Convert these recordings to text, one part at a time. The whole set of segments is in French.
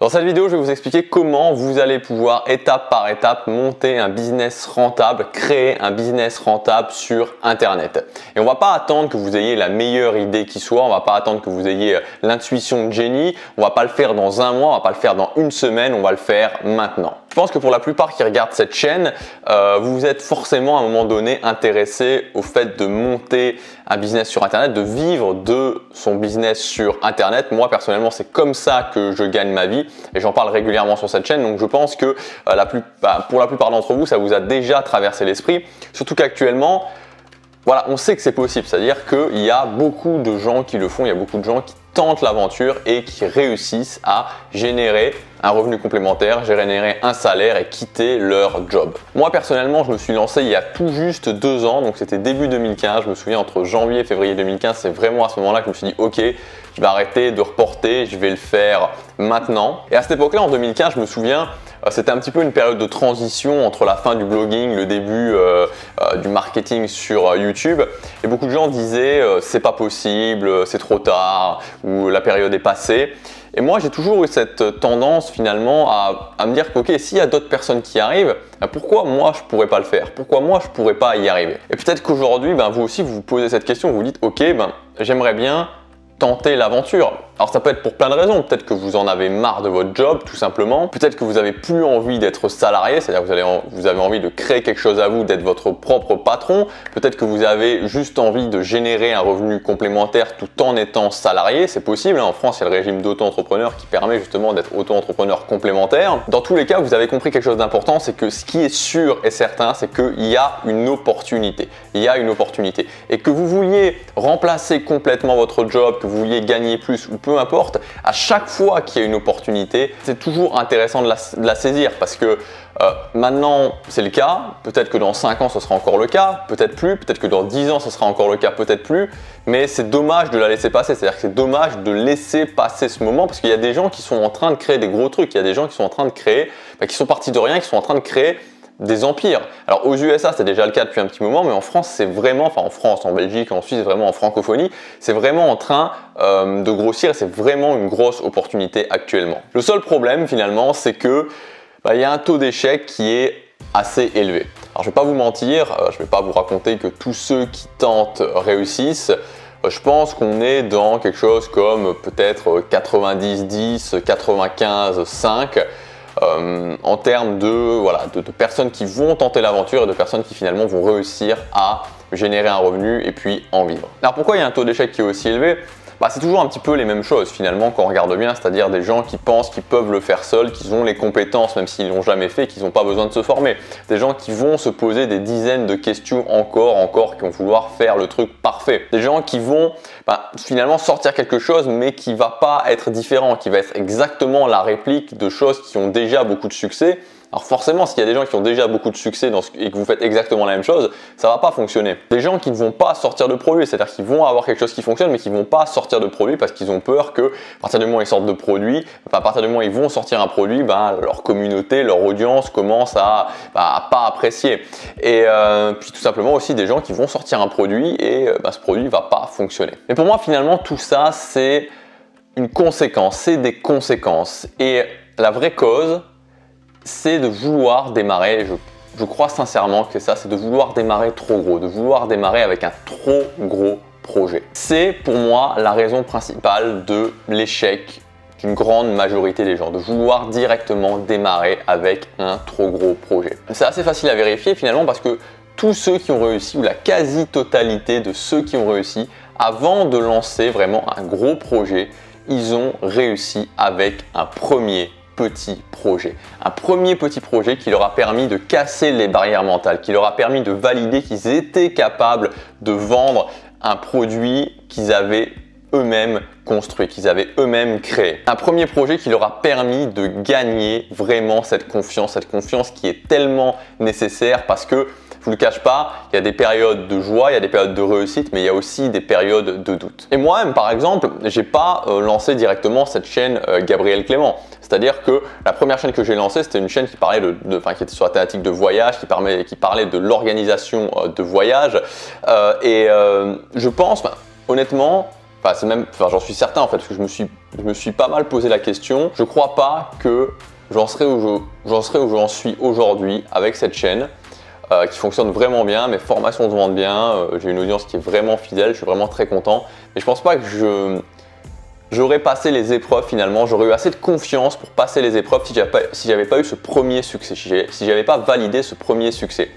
Dans cette vidéo, je vais vous expliquer comment vous allez pouvoir étape par étape monter un business rentable, créer un business rentable sur Internet. Et on va pas attendre que vous ayez la meilleure idée qui soit, on va pas attendre que vous ayez euh, l'intuition de génie, on va pas le faire dans un mois, on va pas le faire dans une semaine, on va le faire maintenant. Je pense que pour la plupart qui regardent cette chaîne, euh, vous êtes forcément à un moment donné intéressé au fait de monter un business sur Internet, de vivre de son business sur Internet. Moi personnellement, c'est comme ça que je gagne ma vie et j'en parle régulièrement sur cette chaîne. Donc je pense que euh, la bah, pour la plupart d'entre vous, ça vous a déjà traversé l'esprit. Surtout qu'actuellement, voilà, on sait que c'est possible. C'est-à-dire qu'il y a beaucoup de gens qui le font, il y a beaucoup de gens qui tentent l'aventure et qui réussissent à générer un revenu complémentaire, générer un salaire et quitter leur job. Moi personnellement, je me suis lancé il y a tout juste deux ans, donc c'était début 2015. Je me souviens entre janvier et février 2015, c'est vraiment à ce moment-là que je me suis dit ok, je vais arrêter de reporter, je vais le faire maintenant. Et à cette époque-là, en 2015, je me souviens, c'était un petit peu une période de transition entre la fin du blogging, le début euh, euh, du marketing sur YouTube. Et beaucoup de gens disaient c'est pas possible, c'est trop tard, ou la période est passée. Et moi, j'ai toujours eu cette tendance finalement à, me dire que, ok, s'il y a d'autres personnes qui arrivent, ben, pourquoi moi je pourrais pas le faire? Pourquoi moi je pourrais pas y arriver? Et peut-être qu'aujourd'hui, ben, vous aussi, vous vous posez cette question, vous vous dites, ok, ben, j'aimerais bien tenter l'aventure. Alors ça peut être pour plein de raisons. Peut-être que vous en avez marre de votre job, tout simplement. Peut-être que vous avez plus envie d'être salarié, c'est-à-dire que vous, vous avez envie de créer quelque chose à vous, d'être votre propre patron. Peut-être que vous avez juste envie de générer un revenu complémentaire tout en étant salarié. C'est possible. Hein. En France, il y a le régime d'auto-entrepreneur qui permet justement d'être auto-entrepreneur complémentaire. Dans tous les cas, vous avez compris quelque chose d'important, c'est que ce qui est sûr et certain, c'est qu'il y a une opportunité. Il y a une opportunité. Et que vous vouliez remplacer complètement votre job, que vous vouliez gagner plus ou peu importe, à chaque fois qu'il y a une opportunité, c'est toujours intéressant de la, saisir parce que euh, maintenant c'est le cas, peut-être que dans 5 ans ce sera encore le cas, peut-être plus, peut-être que dans 10 ans ce sera encore le cas, peut-être plus, mais c'est dommage de la laisser passer, c'est-à-dire que c'est dommage de laisser passer ce moment parce qu'il y a des gens qui sont en train de créer des gros trucs, il y a des gens qui sont en train de créer, bah, qui sont partis de rien, qui sont en train de créer des empires. Alors aux USA, c'est déjà le cas depuis un petit moment, mais en France, c'est vraiment, enfin en France, en Belgique, en Suisse, vraiment en francophonie, c'est vraiment en train euh, de grossir et c'est vraiment une grosse opportunité actuellement. Le seul problème finalement, c'est que bah, il y a un taux d'échec qui est assez élevé. Alors je vais pas vous mentir, euh, je vais pas vous raconter que tous ceux qui tentent réussissent. Euh, je pense qu'on est dans quelque chose comme peut-être 90-10, 95-5. Euh, en termes de, de, personnes qui vont tenter l'aventure et de personnes qui finalement vont réussir à générer un revenu et puis en vivre. Alors pourquoi il y a un taux d'échec qui est aussi élevé? Bah, c'est toujours un petit peu les mêmes choses finalement quand on regarde bien, c'est-à-dire des gens qui pensent qu'ils peuvent le faire seuls, qu'ils ont les compétences même s'ils l'ont jamais fait, qu'ils n'ont pas besoin de se former. Des gens qui vont se poser des dizaines de questions encore, encore, qui vont vouloir faire le truc parfait. Des gens qui vont bah, finalement sortir quelque chose mais qui va pas être différent, qui va être exactement la réplique de choses qui ont déjà beaucoup de succès alors forcément, s'il y a des gens qui ont déjà beaucoup de succès et que vous faites exactement la même chose, ça va pas fonctionner. Des gens qui ne vont pas sortir de produit, c'est-à-dire qu'ils vont avoir quelque chose qui fonctionne, mais qui vont pas sortir de produit parce qu'ils ont peur que, à partir du moment où ils sortent de produit, à partir du moment où ils vont sortir un produit, ben, leur communauté, leur audience commence à, ben, pas apprécier. Et euh, puis tout simplement aussi des gens qui vont sortir un produit et euh, ben, ce produit va pas fonctionner. Mais pour moi, finalement, tout ça, c'est une conséquence, c'est des conséquences. Et la vraie cause, c'est de vouloir démarrer, je, crois sincèrement que ça, c'est de vouloir démarrer trop gros, de vouloir démarrer avec un trop gros projet. C'est pour moi la raison principale de l'échec d'une grande majorité des gens, de vouloir directement démarrer avec un trop gros projet. C'est assez facile à vérifier finalement parce que tous ceux qui ont réussi, ou la quasi-totalité de ceux qui ont réussi, avant de lancer vraiment un gros projet, ils ont réussi avec un premier petit projet. Un premier petit projet qui leur a permis de casser les barrières mentales, qui leur a permis de valider qu'ils étaient capables de vendre un produit qu'ils avaient eux-mêmes construit, qu'ils avaient eux-mêmes créé. Un premier projet qui leur a permis de gagner vraiment cette confiance, cette confiance qui est tellement nécessaire parce que je vous le cache pas, il y a des périodes de joie, il y a des périodes de réussite, mais il y a aussi des périodes de doute. Et moi-même, par exemple, j'ai pas euh, lancé directement cette chaîne euh, Gabriel Clément. C'est-à-dire que la première chaîne que j'ai lancée, c'était une chaîne qui parlait de, enfin, qui était sur la thématique de voyage, qui, parlait, qui parlait de l'organisation euh, de voyage. et je pense, honnêtement, Enfin, c'est même, enfin, j'en suis certain en fait, parce que je me suis je me suis pas mal posé la question. Je crois pas que j'en serai où j'en suis aujourd'hui avec cette chaîne. Euh, qui fonctionne vraiment bien, mes formations se vendent bien, euh, j'ai une audience qui est vraiment fidèle, je suis vraiment très content. Mais je pense pas que j'aurais passé les épreuves finalement, j'aurais eu assez de confiance pour passer les épreuves si j'avais pas, pas eu ce premier succès, si j'avais pas validé ce premier succès.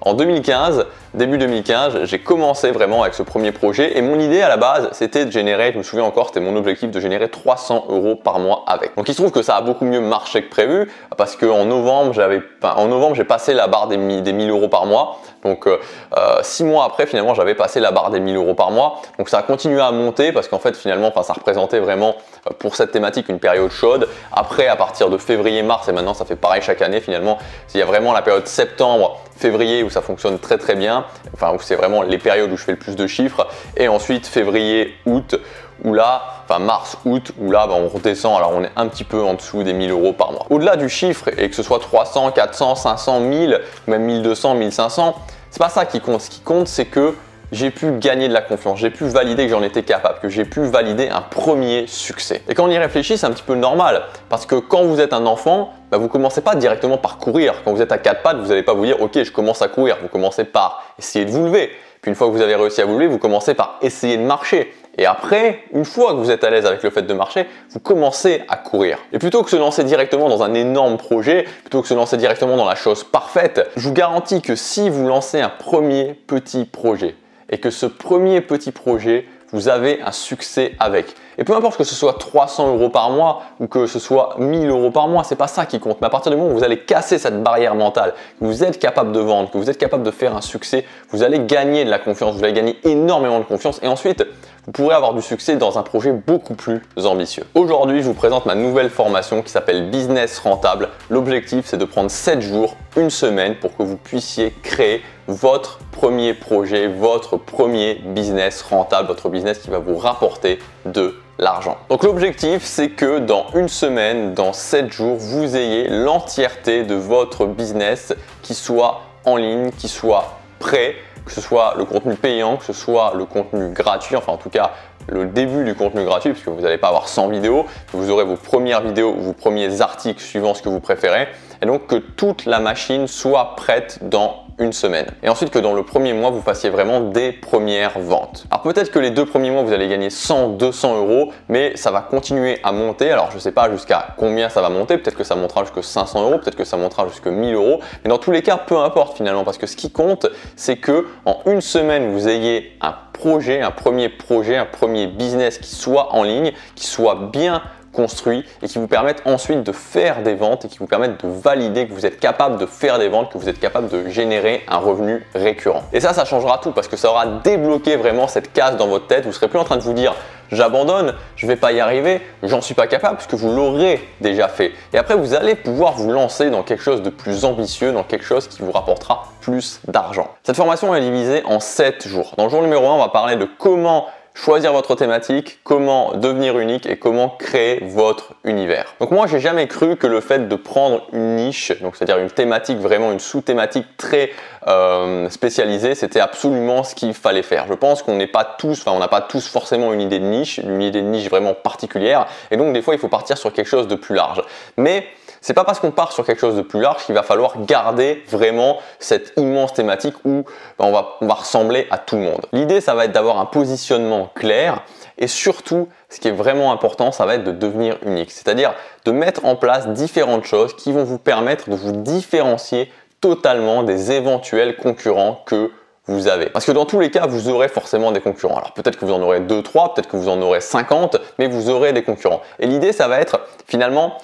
En 2015, début 2015, j'ai commencé vraiment avec ce premier projet et mon idée à la base, c'était de générer, je me souviens encore, c'était mon objectif de générer 300 euros par mois avec. Donc il se trouve que ça a beaucoup mieux marché que prévu parce qu'en novembre, j'avais, en novembre, j'ai passé la barre des, des 1000 euros par mois. Donc euh, euh, six mois après, finalement, j'avais passé la barre des 1000 euros par mois. Donc ça a continué à monter parce qu'en fait, finalement, ça représentait vraiment euh, pour cette thématique une période chaude. Après, à partir de février-mars, et maintenant ça fait pareil chaque année finalement, il y a vraiment la période septembre, février où ça fonctionne très très bien, enfin c'est vraiment les périodes où je fais le plus de chiffres, et ensuite février, août, où là, enfin mars, août, où là bah, on redescend, alors on est un petit peu en dessous des 1000 euros par mois. Au-delà du chiffre, et que ce soit 300, 400, 500, 1000, même 1200, 1500, c'est pas ça qui compte. Ce qui compte, c'est que j'ai pu gagner de la confiance, j'ai pu valider que j'en étais capable, que j'ai pu valider un premier succès. Et quand on y réfléchit, c'est un petit peu normal, parce que quand vous êtes un enfant, bah, vous commencez pas directement par courir. Quand vous êtes à quatre pattes, vous n'allez pas vous dire ok, je commence à courir. Vous commencez par essayer de vous lever. Puis une fois que vous avez réussi à vous lever, vous commencez par essayer de marcher. Et après, une fois que vous êtes à l'aise avec le fait de marcher, vous commencez à courir. Et plutôt que se lancer directement dans un énorme projet, plutôt que se lancer directement dans la chose parfaite, je vous garantis que si vous lancez un premier petit projet et que ce premier petit projet, vous avez un succès avec. Et peu importe que ce soit 300 euros par mois ou que ce soit 1000 euros par mois, c'est pas ça qui compte. Mais à partir du moment où vous allez casser cette barrière mentale, que vous êtes capable de vendre, que vous êtes capable de faire un succès, vous allez gagner de la confiance, vous allez gagner énormément de confiance et ensuite vous pourrez avoir du succès dans un projet beaucoup plus ambitieux. Aujourd'hui, je vous présente ma nouvelle formation qui s'appelle Business Rentable. L'objectif, c'est de prendre 7 jours, une semaine pour que vous puissiez créer votre premier projet, votre premier business rentable, votre business qui va vous rapporter de l'argent. Donc l'objectif, c'est que dans une semaine, dans 7 jours, vous ayez l'entièreté de votre business qui soit en ligne, qui soit prêt que ce soit le contenu payant, que ce soit le contenu gratuit, enfin en tout cas le début du contenu gratuit, puisque vous n'allez pas avoir 100 vidéos, vous aurez vos premières vidéos ou vos premiers articles suivant ce que vous préférez, et donc que toute la machine soit prête dans une semaine. Et ensuite que dans le premier mois, vous fassiez vraiment des premières ventes. Alors peut-être que les deux premiers mois, vous allez gagner 100, 200 euros, mais ça va continuer à monter. Alors je ne sais pas jusqu'à combien ça va monter. Peut-être que ça montera jusqu'à 500 euros, peut-être que ça montera jusqu'à 1000 euros. Mais dans tous les cas, peu importe finalement, parce que ce qui compte, c'est que en une semaine, vous ayez un projet, un premier projet, un premier business qui soit en ligne, qui soit bien construit et qui vous permettent ensuite de faire des ventes et qui vous permettent de valider que vous êtes capable de faire des ventes, que vous êtes capable de générer un revenu récurrent. Et ça, ça changera tout parce que ça aura débloqué vraiment cette case dans votre tête. Vous serez plus en train de vous dire j'abandonne, je vais pas y arriver, j'en suis pas capable puisque vous l'aurez déjà fait. Et après, vous allez pouvoir vous lancer dans quelque chose de plus ambitieux, dans quelque chose qui vous rapportera plus d'argent. Cette formation est divisée en 7 jours. Dans le jour numéro 1, on va parler de comment choisir votre thématique, comment devenir unique et comment créer votre univers. Donc moi, j'ai jamais cru que le fait de prendre une niche, donc c'est-à-dire une thématique vraiment une sous-thématique très euh, spécialisée, c'était absolument ce qu'il fallait faire. Je pense qu'on n'est pas tous, enfin on n'a pas tous forcément une idée de niche, une idée de niche vraiment particulière, et donc des fois il faut partir sur quelque chose de plus large. Mais c'est pas parce qu'on part sur quelque chose de plus large qu'il va falloir garder vraiment cette immense thématique où ben, on, va, on va ressembler à tout le monde. L'idée, ça va être d'avoir un positionnement clair et surtout, ce qui est vraiment important, ça va être de devenir unique. C'est-à-dire de mettre en place différentes choses qui vont vous permettre de vous différencier totalement des éventuels concurrents que vous avez. Parce que dans tous les cas, vous aurez forcément des concurrents. Alors peut-être que vous en aurez 2, 3, peut-être que vous en aurez 50, mais vous aurez des concurrents. Et l'idée, ça va être finalement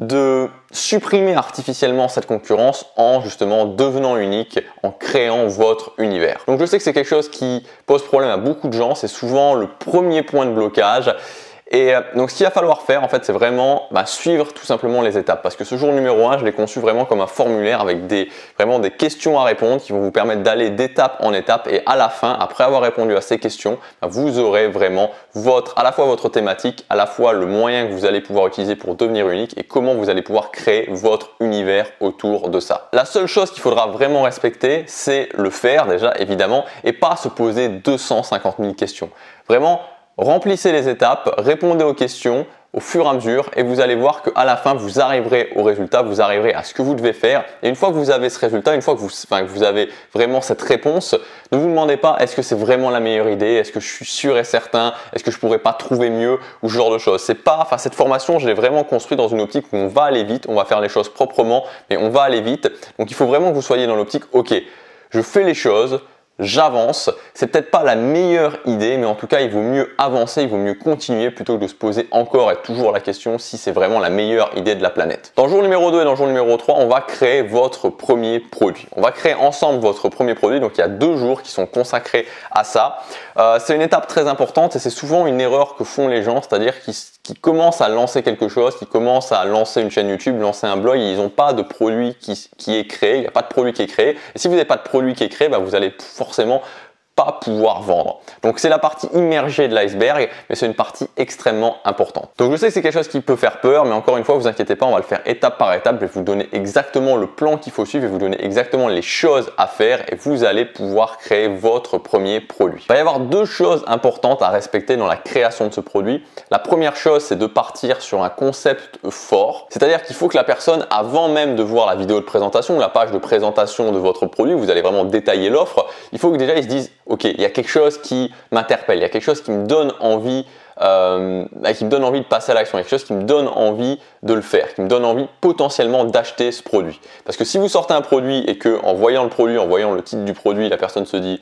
de supprimer artificiellement cette concurrence en justement devenant unique, en créant votre univers. Donc je sais que c'est quelque chose qui pose problème à beaucoup de gens, c'est souvent le premier point de blocage. Et euh, donc ce qu'il va falloir faire en fait c'est vraiment bah, suivre tout simplement les étapes parce que ce jour numéro 1 je l'ai conçu vraiment comme un formulaire avec des, vraiment des questions à répondre qui vont vous permettre d'aller d'étape en étape et à la fin après avoir répondu à ces questions bah, vous aurez vraiment votre, à la fois votre thématique, à la fois le moyen que vous allez pouvoir utiliser pour devenir unique et comment vous allez pouvoir créer votre univers autour de ça. La seule chose qu'il faudra vraiment respecter c'est le faire déjà évidemment et pas se poser 250 000 questions. Vraiment remplissez les étapes, répondez aux questions, au fur et à mesure et vous allez voir qu'à la fin vous arriverez au résultat, vous arriverez à ce que vous devez faire et une fois que vous avez ce résultat, une fois que vous, enfin, que vous avez vraiment cette réponse, ne vous demandez pas est-ce que c'est vraiment la meilleure idée, est-ce que je suis sûr et certain, est-ce que je pourrais pas trouver mieux? Ou ce genre de choses. C'est pas, enfin cette formation je l'ai vraiment construite dans une optique où on va aller vite, on va faire les choses proprement, mais on va aller vite. Donc il faut vraiment que vous soyez dans l'optique ok, je fais les choses, j'avance. C'est peut-être pas la meilleure idée, mais en tout cas, il vaut mieux avancer, il vaut mieux continuer plutôt que de se poser encore et toujours la question si c'est vraiment la meilleure idée de la planète. Dans le jour numéro 2 et dans le jour numéro 3, on va créer votre premier produit. On va créer ensemble votre premier produit. Donc, il y a deux jours qui sont consacrés à ça. Euh, c'est une étape très importante et c'est souvent une erreur que font les gens, c'est-à-dire qu'ils qui commencent à lancer quelque chose, qui commencent à lancer une chaîne YouTube, lancer un blog, ils n'ont pas de produit qui, est créé, il n'y a pas de produit qui est créé. Et si vous n'avez pas de produit qui est créé, bah vous allez forcément forcément pouvoir vendre. Donc c'est la partie immergée de l'iceberg, mais c'est une partie extrêmement importante. Donc je sais que c'est quelque chose qui peut faire peur, mais encore une fois, vous inquiétez pas, on va le faire étape par étape. Je vais vous donner exactement le plan qu'il faut suivre, vais vous donner exactement les choses à faire et vous allez pouvoir créer votre premier produit. Il va y avoir deux choses importantes à respecter dans la création de ce produit. La première chose, c'est de partir sur un concept fort, c'est-à-dire qu'il faut que la personne, avant même de voir la vidéo de présentation, la page de présentation de votre produit, vous allez vraiment détailler l'offre, il faut que déjà ils se disent ok, il y a quelque chose qui m'interpelle, il y a quelque chose qui me donne envie, euh, qui me donne envie de passer à l'action, quelque chose qui me donne envie de le faire, qui me donne envie potentiellement d'acheter ce produit. Parce que si vous sortez un produit et que en voyant le produit, en voyant le titre du produit, la personne se dit,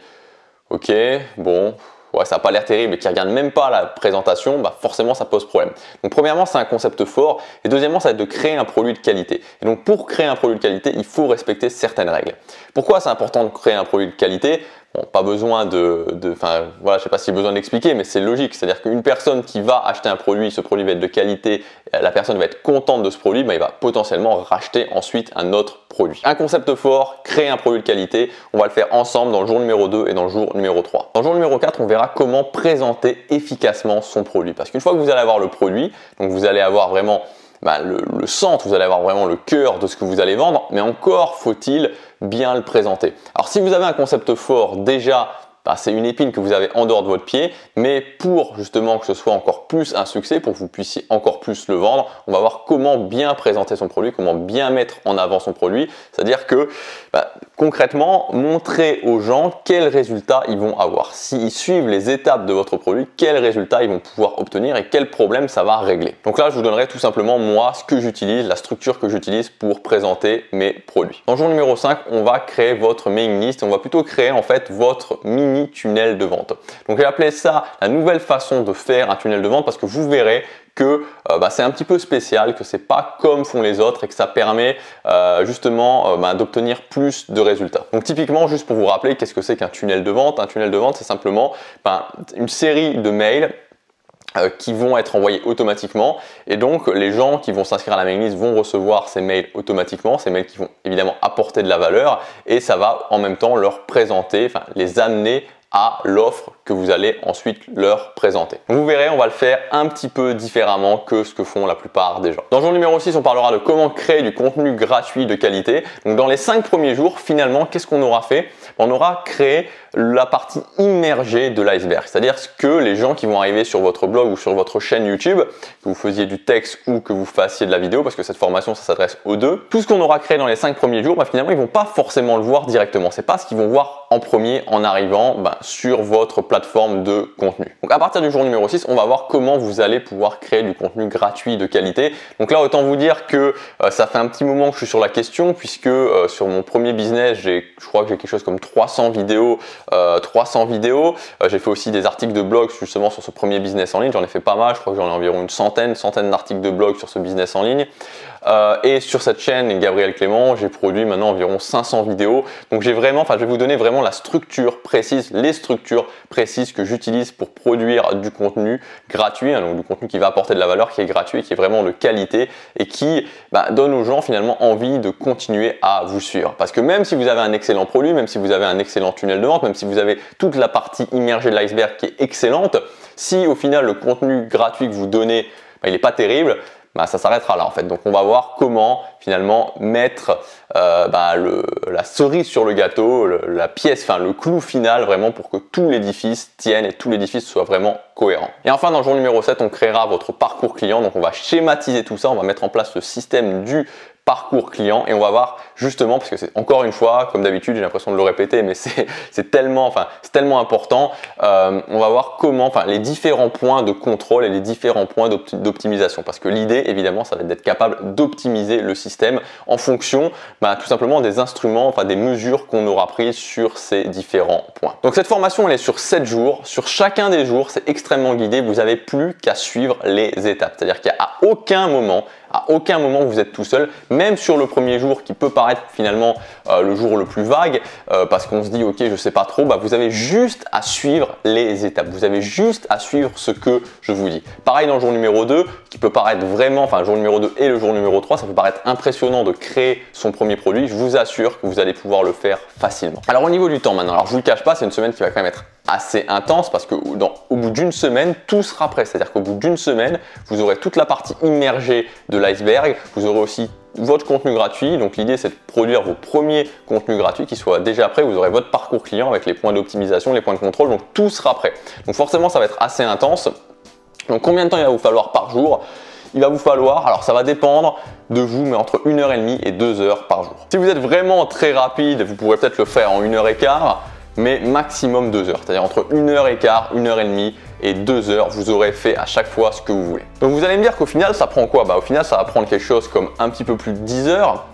ok, bon, ouais, ça n'a pas l'air terrible et qui regarde même pas la présentation, bah forcément ça pose problème. Donc premièrement, c'est un concept fort et deuxièmement, ça va être de créer un produit de qualité. Et donc pour créer un produit de qualité, il faut respecter certaines règles. Pourquoi c'est important de créer un produit de qualité? Bon, pas besoin de, enfin, voilà, je sais pas a besoin d'expliquer, mais c'est logique. C'est-à-dire qu'une personne qui va acheter un produit, ce produit va être de qualité, la personne va être contente de ce produit, mais il va potentiellement racheter ensuite un autre produit. Un concept fort, créer un produit de qualité, on va le faire ensemble dans le jour numéro 2 et dans le jour numéro 3. Dans le jour numéro 4, on verra comment présenter efficacement son produit. Parce qu'une fois que vous allez avoir le produit, donc vous allez avoir vraiment bah, le, le, centre, vous allez avoir vraiment le cœur de ce que vous allez vendre, mais encore faut-il bien le présenter. Alors si vous avez un concept fort déjà c'est une épine que vous avez en dehors de votre pied, mais pour justement que ce soit encore plus un succès, pour que vous puissiez encore plus le vendre, on va voir comment bien présenter son produit, comment bien mettre en avant son produit. C'est-à-dire que bah, concrètement, montrer aux gens quels résultats ils vont avoir. S'ils suivent les étapes de votre produit, quels résultats ils vont pouvoir obtenir et quels problèmes ça va régler. Donc là, je vous donnerai tout simplement moi ce que j'utilise, la structure que j'utilise pour présenter mes produits. Dans le jour numéro 5, on va créer votre mailing list. On va plutôt créer en fait votre mini tunnel de vente. Donc j'ai appelé ça la nouvelle façon de faire un tunnel de vente parce que vous verrez que euh, bah, c'est un petit peu spécial, que c'est pas comme font les autres et que ça permet euh, justement euh, bah, d'obtenir plus de résultats. Donc typiquement, juste pour vous rappeler, qu'est-ce que c'est qu'un tunnel de vente Un tunnel de vente, c'est simplement bah, une série de mails qui vont être envoyés automatiquement. Et donc les gens qui vont s'inscrire à la mailing list vont recevoir ces mails automatiquement, ces mails qui vont évidemment apporter de la valeur et ça va en même temps leur présenter, enfin les amener à l'offre vous allez ensuite leur présenter. Vous verrez, on va le faire un petit peu différemment que ce que font la plupart des gens. Dans le jour numéro 6, on parlera de comment créer du contenu gratuit de qualité. Donc dans les 5 premiers jours, finalement, qu'est-ce qu'on aura fait? On aura créé la partie immergée de l'iceberg, c'est-à-dire ce que les gens qui vont arriver sur votre blog ou sur votre chaîne YouTube, que vous faisiez du texte ou que vous fassiez de la vidéo, parce que cette formation ça s'adresse aux deux, tout ce qu'on aura créé dans les 5 premiers jours, bah, finalement ils vont pas forcément le voir directement. C'est pas ce qu'ils vont voir en premier en arrivant bah, sur votre plateforme de contenu. Donc à partir du jour numéro 6, on va voir comment vous allez pouvoir créer du contenu gratuit de qualité. Donc là autant vous dire que euh, ça fait un petit moment que je suis sur la question puisque euh, sur mon premier business, j'ai je crois que j'ai quelque chose comme 300 vidéos 300 euh, vidéos. J'ai fait aussi des articles de blog justement sur ce premier business en ligne. J'en ai fait pas mal. Je crois que j'en ai environ une centaine, centaine d'articles de blog sur ce business en ligne. Euh, et sur cette chaîne, Gabriel Clément, j'ai produit maintenant environ 500 vidéos. Donc j'ai vraiment, enfin je vais vous donner vraiment la structure précise, les structures précises que j'utilise pour produire du contenu gratuit, hein, donc du contenu qui va apporter de la valeur, qui est gratuit, qui est vraiment de qualité et qui bah, donne aux gens finalement envie de continuer à vous suivre. Parce que même si vous avez un excellent produit, même si vous avez un excellent tunnel de vente, même si vous avez toute la partie immergée de l'iceberg qui est excellente, si au final le contenu gratuit que vous donnez, bah, il n'est pas terrible, bah, ça s'arrêtera là en fait. Donc on va voir comment finalement mettre euh, bah, la cerise sur le gâteau, la pièce, enfin le clou final vraiment pour que tout l'édifice tienne et tout l'édifice soit vraiment cohérent. Et enfin dans le jour numéro 7, on créera votre parcours client. Donc on va schématiser tout ça, on va mettre en place le système du parcours client et on va voir justement parce que c'est encore une fois comme d'habitude j'ai l'impression de le répéter mais c'est tellement enfin c'est tellement important euh, on va voir comment enfin les différents points de contrôle et les différents points d'optimisation. Parce que l'idée évidemment ça va être d'être capable d'optimiser le système en fonction bah, tout simplement des instruments enfin des mesures qu'on aura prises sur ces différents points. Donc cette formation elle est sur 7 jours. Sur chacun des jours c'est extrêmement guidé. Vous avez plus qu'à suivre les étapes. C'est à dire qu'à aucun moment à aucun moment vous êtes tout seul, même sur le premier jour qui peut paraître finalement euh, le jour le plus vague, euh, parce qu'on se dit ok je sais pas trop, bah, vous avez juste à suivre les étapes. Vous avez juste à suivre ce que je vous dis. Pareil dans le jour numéro 2, qui peut paraître vraiment, enfin le jour numéro 2 et le jour numéro 3, ça peut paraître impressionnant de créer son premier produit. Je vous assure que vous allez pouvoir le faire facilement. Alors au niveau du temps maintenant, alors je vous le cache pas, c'est une semaine qui va quand même être assez intense parce que au bout d'une semaine, tout sera prêt. C'est-à-dire qu'au bout d'une semaine, vous aurez toute la partie immergée de l'iceberg, vous aurez aussi votre contenu gratuit. Donc l'idée c'est de produire vos premiers contenus gratuits qui soient déjà prêts. Vous aurez votre parcours client avec les points d'optimisation, les points de contrôle. Donc tout sera prêt. Donc forcément ça va être assez intense. Donc combien de temps il va vous falloir par jour? Il va vous falloir, alors ça va dépendre de vous, mais entre 1h30 et 2 heures par jour. Si vous êtes vraiment très rapide, vous pourrez peut-être le faire en 1h15 mais maximum 2 heures. C'est-à-dire entre 1 heure et quart, 1 heure et demie et 2 heures, vous aurez fait à chaque fois ce que vous voulez. Donc vous allez me dire qu'au final, ça prend quoi? Bah au final, ça va prendre quelque chose comme un petit peu plus de 10 heures.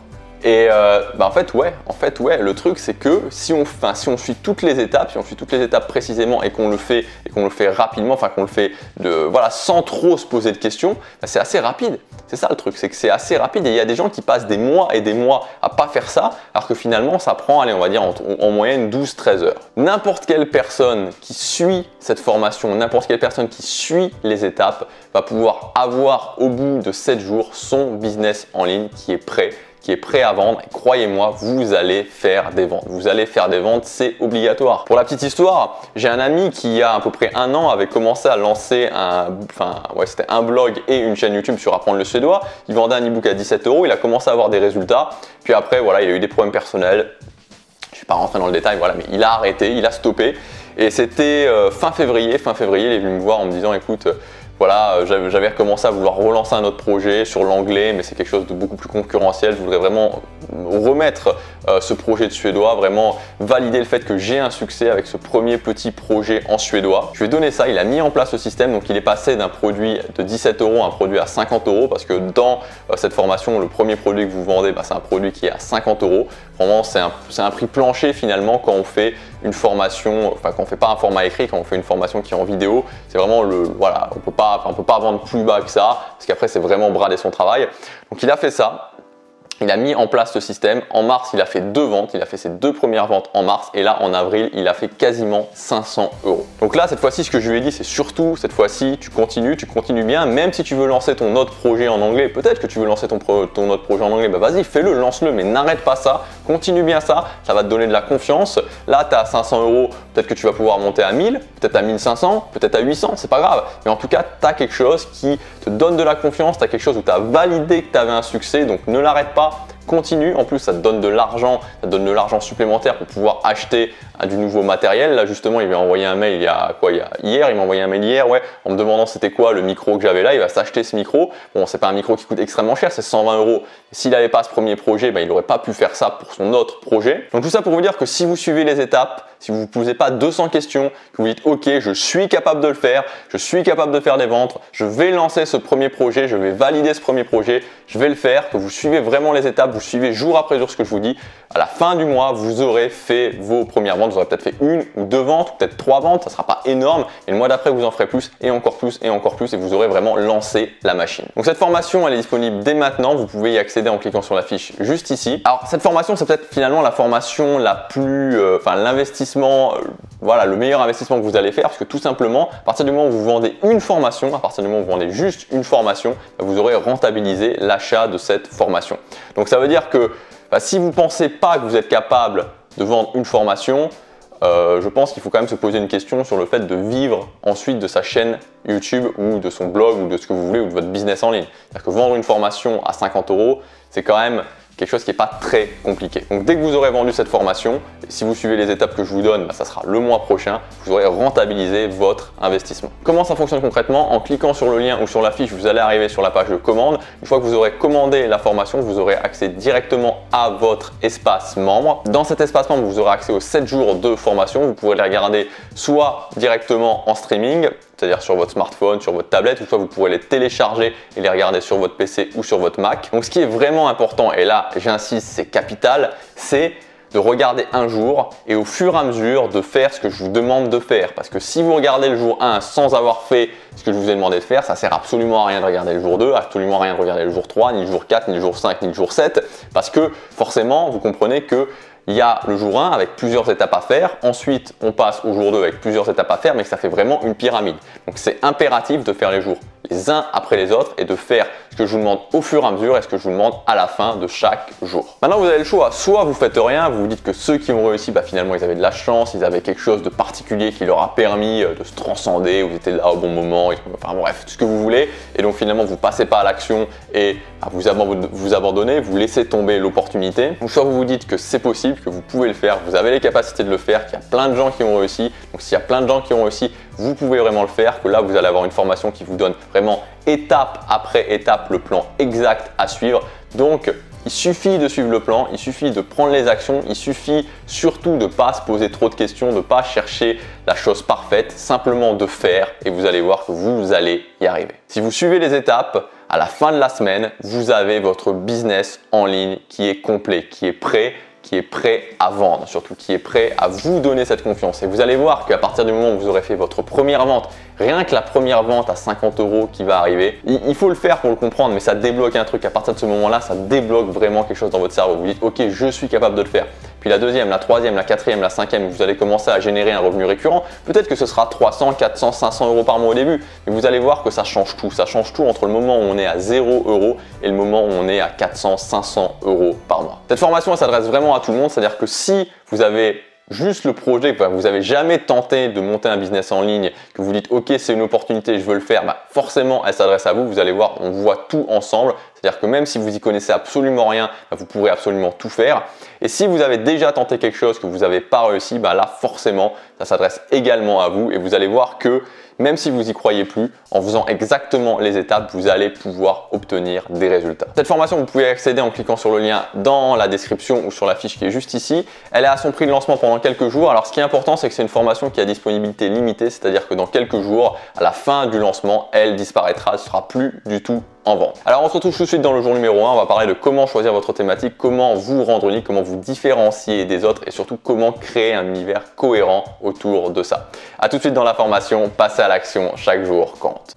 Et euh, bah en fait ouais, en fait ouais, le truc c'est que si on, enfin, si on suit toutes les étapes, si on suit toutes les étapes précisément et qu'on le fait et qu'on le fait rapidement, enfin qu'on le fait de voilà sans trop se poser de questions, bah, c'est assez rapide. C'est ça le truc, c'est que c'est assez rapide et il y a des gens qui passent des mois et des mois à pas faire ça, alors que finalement ça prend, allez on va dire en, en moyenne 12-13 heures. N'importe quelle personne qui suit cette formation, n'importe quelle personne qui suit les étapes va pouvoir avoir au bout de 7 jours son business en ligne qui est prêt est prêt à vendre. Croyez-moi, vous allez faire des ventes. Vous allez faire des ventes, c'est obligatoire. Pour la petite histoire, j'ai un ami qui a à peu près un an avait commencé à lancer un, enfin blog et une chaîne YouTube sur apprendre le suédois. Il vendait un ebook à 17 euros. Il a commencé à avoir des résultats. Puis après, voilà, il a eu des problèmes personnels. Je ne vais pas rentrer dans le détail, voilà, mais il a arrêté, il a stoppé. Et c'était euh, fin février. Fin février, il est venu me voir en me disant, écoute, voilà, euh, j'avais recommencé à vouloir relancer un autre projet sur l'anglais, mais c'est quelque chose de beaucoup plus concurrentiel. Je voudrais vraiment remettre euh, ce projet de suédois, vraiment valider le fait que j'ai un succès avec ce premier petit projet en suédois. Je lui ai donné ça, il a mis en place le système, donc il est passé d'un produit de 17 euros à un produit à 50 euros, parce que dans euh, cette formation, le premier produit que vous vendez, bah, c'est un produit qui est à 50 euros. Vraiment, c'est un, prix plancher finalement quand on fait une formation, enfin quand on fait pas un format écrit, quand on fait une formation qui est en vidéo, c'est vraiment le, voilà, on peut pas, on peut pas vendre plus bas que ça, parce qu'après c'est vraiment brader son travail. Donc il a fait ça, il a mis en place ce système. En mars, il a fait deux ventes. Il a fait ses deux premières ventes en mars. Et là, en avril, il a fait quasiment 500 euros. Donc là, cette fois-ci, ce que je lui ai dit, c'est surtout, cette fois-ci, tu continues, tu continues bien. Même si tu veux lancer ton autre projet en anglais, peut-être que tu veux lancer ton, autre projet en anglais, bah vas-y, fais-le, lance-le, mais n'arrête pas ça. Continue bien ça. Ça va te donner de la confiance. Là, tu as 500 euros. Peut-être que tu vas pouvoir monter à 1000, peut-être à 1500, peut-être à 800. C'est pas grave. Mais en tout cas, tu as quelque chose qui te donne de la confiance. Tu as quelque chose où tu as validé que tu avais un succès. Donc ne l'arrête pas continue. En plus, ça te donne de l'argent, ça te donne de l'argent supplémentaire pour pouvoir acheter du nouveau matériel. Là, justement, il m'a envoyé un mail il y a quoi il y a, Hier, il m'a envoyé un mail hier, ouais, en me demandant c'était quoi le micro que j'avais là. Il va s'acheter ce micro. Bon, c'est pas un micro qui coûte extrêmement cher, c'est 120 euros. S'il n'avait pas ce premier projet, ben, il n'aurait pas pu faire ça pour son autre projet. Donc tout ça pour vous dire que si vous suivez les étapes, si vous ne posez pas 200 questions, que vous dites ok, je suis capable de le faire, je suis capable de faire des ventes, je vais lancer ce premier projet, je vais valider ce premier projet, je vais le faire, que vous suivez vraiment les étapes, vous suivez jour après jour ce que je vous dis, à la fin du mois, vous aurez fait vos premières ventes, vous aurez peut-être fait une ou deux ventes, peut-être trois ventes, ça ne sera pas énorme, et le mois d'après, vous en ferez plus et encore plus et encore plus, et vous aurez vraiment lancé la machine. Donc cette formation, elle est disponible dès maintenant, vous pouvez y accéder en cliquant sur la fiche juste ici. Alors cette formation, c'est peut-être finalement la formation la plus, euh, enfin euh, voilà, le meilleur investissement que vous allez faire, parce que tout simplement, à partir du moment où vous vendez une formation, à partir du moment où vous vendez juste une formation, vous aurez rentabilisé l'achat de cette formation. Donc ça veut dire que bah, si vous pensez pas que vous êtes capable de vendre une formation, euh, je pense qu'il faut quand même se poser une question sur le fait de vivre ensuite de sa chaîne YouTube ou de son blog ou de ce que vous voulez ou de votre business en ligne. C'est-à-dire que vendre une formation à 50 euros, c'est quand même quelque chose qui n'est pas très compliqué. Donc dès que vous aurez vendu cette formation, si vous suivez les étapes que je vous donne, bah, ça sera le mois prochain, vous aurez rentabilisé votre investissement. Comment ça fonctionne concrètement? En cliquant sur le lien ou sur la fiche, vous allez arriver sur la page de commande. Une fois que vous aurez commandé la formation, vous aurez accès directement à votre espace membre. Dans cet espace membre, vous aurez accès aux 7 jours de formation. Vous pourrez les regarder soit directement en streaming, c'est-à-dire sur votre smartphone, sur votre tablette, ou soit vous pourrez les télécharger et les regarder sur votre PC ou sur votre Mac. Donc ce qui est vraiment important, et là j'insiste, c'est capital, c'est de regarder un jour et au fur et à mesure de faire ce que je vous demande de faire. Parce que si vous regardez le jour 1 sans avoir fait ce que je vous ai demandé de faire, ça sert absolument à rien de regarder le jour 2, absolument à rien de regarder le jour 3, ni le jour 4, ni le jour 5, ni le jour 7. Parce que forcément, vous comprenez que il y a le jour 1 avec plusieurs étapes à faire. Ensuite, on passe au jour 2 avec plusieurs étapes à faire, mais ça fait vraiment une pyramide. Donc, c'est impératif de faire les jours les uns après les autres et de faire ce que je vous demande au fur et à mesure et ce que je vous demande à la fin de chaque jour. Maintenant, vous avez le choix. Soit vous faites rien, vous vous dites que ceux qui ont réussi, bah, finalement, ils avaient de la chance, ils avaient quelque chose de particulier qui leur a permis euh, de se transcender, vous étiez là au bon moment, enfin bref, tout ce que vous voulez. Et donc, finalement, vous passez pas à l'action et bah, vous, vous abandonnez, vous laissez tomber l'opportunité. Ou soit vous vous dites que c'est possible, que vous pouvez le faire, vous avez les capacités de le faire, qu'il y a plein de gens qui ont réussi. Donc, s'il y a plein de gens qui ont réussi, vous pouvez vraiment le faire, que là vous allez avoir une formation qui vous donne vraiment étape après étape le plan exact à suivre. Donc il suffit de suivre le plan, il suffit de prendre les actions, il suffit surtout de ne pas se poser trop de questions, de ne pas chercher la chose parfaite, simplement de faire et vous allez voir que vous allez y arriver. Si vous suivez les étapes, à la fin de la semaine, vous avez votre business en ligne qui est complet, qui est prêt qui est prêt à vendre, surtout qui est prêt à vous donner cette confiance. Et vous allez voir qu'à partir du moment où vous aurez fait votre première vente, rien que la première vente à 50 euros qui va arriver, il faut le faire pour le comprendre, mais ça débloque un truc. À partir de ce moment-là, ça débloque vraiment quelque chose dans votre cerveau. Vous dites, ok, je suis capable de le faire puis la deuxième, la troisième, la quatrième, la cinquième, vous allez commencer à générer un revenu récurrent. Peut-être que ce sera 300, 400, 500 euros par mois au début, mais vous allez voir que ça change tout. Ça change tout entre le moment où on est à 0 euros et le moment où on est à 400, 500 euros par mois. Cette formation, elle s'adresse vraiment à tout le monde, c'est-à-dire que si vous avez juste le projet, vous n'avez jamais tenté de monter un business en ligne, que vous dites ok c'est une opportunité, je veux le faire, bah, forcément elle s'adresse à vous, vous allez voir, on voit tout ensemble, c'est-à-dire que même si vous y connaissez absolument rien, bah, vous pourrez absolument tout faire. Et si vous avez déjà tenté quelque chose que vous n'avez pas réussi, bah, là forcément ça s'adresse également à vous et vous allez voir que même si vous y croyez plus, en faisant exactement les étapes, vous allez pouvoir obtenir des résultats. Cette formation, vous pouvez accéder en cliquant sur le lien dans la description ou sur la fiche qui est juste ici. Elle est à son prix de lancement pendant quelques jours. Alors ce qui est important, c'est que c'est une formation qui a disponibilité limitée, c'est-à-dire que dans quelques jours, à la fin du lancement, elle disparaîtra, elle sera plus du tout en vente. Alors on se retrouve tout de suite dans le jour numéro 1, on va parler de comment choisir votre thématique, comment vous rendre unique, comment vous différencier des autres et surtout comment créer un univers cohérent autour de ça. A tout de suite dans la formation, passez à l'action, chaque jour compte.